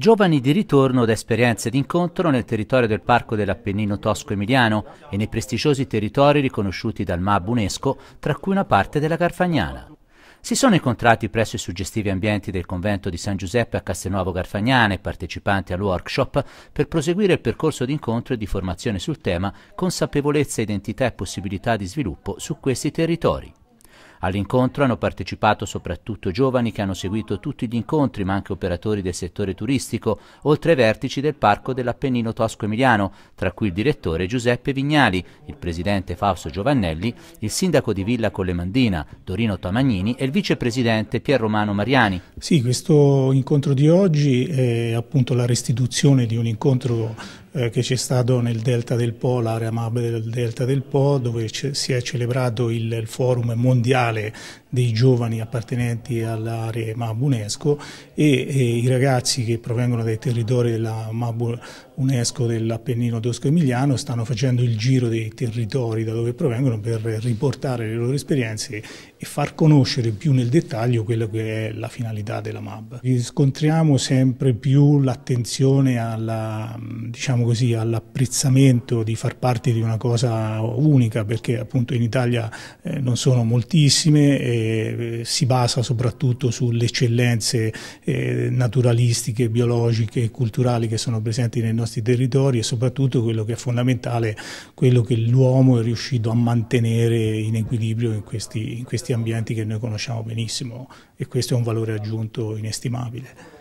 Giovani di ritorno da esperienze d'incontro nel territorio del Parco dell'Appennino Tosco-Emiliano e nei prestigiosi territori riconosciuti dal MAB UNESCO, tra cui una parte della Garfagnana. Si sono incontrati presso i suggestivi ambienti del convento di San Giuseppe a Castelnuovo Garfagnane, partecipanti al workshop, per proseguire il percorso di incontro e di formazione sul tema consapevolezza, identità e possibilità di sviluppo su questi territori. All'incontro hanno partecipato soprattutto giovani che hanno seguito tutti gli incontri, ma anche operatori del settore turistico, oltre ai vertici del Parco dell'Appennino Tosco-Emiliano, tra cui il direttore Giuseppe Vignali, il presidente Fausto Giovannelli, il sindaco di Villa Collemandina, Torino Tomagnini e il vicepresidente Pier Romano Mariani. Sì, questo incontro di oggi è appunto la restituzione di un incontro eh, che c'è stato nel Delta del Po, l'area MAB del Delta del Po, dove si è celebrato il forum mondiale dei giovani appartenenti all'area MAB UNESCO e, e, i ragazzi che provengono dai territori della MAB UNESCO dell'Appennino Tosco-Emiliano stanno facendo il giro dei territori da dove provengono per riportare le loro esperienze e far conoscere più nel dettaglio quello che è la finalità della MAB. Riscontriamo sempre più l'attenzione diciamo all'apprezzamento di far parte di una cosa unica perché appunto in Italia eh, non sono moltissime e eh, si basa soprattutto sulle eccellenze eh, naturalistiche, biologiche e culturali che sono presenti nei nostri territori e soprattutto quello che è fondamentale, quello che l'uomo è riuscito a mantenere in equilibrio in questi, in questi ambienti che noi conosciamo benissimo e questo è un valore aggiunto inestimabile.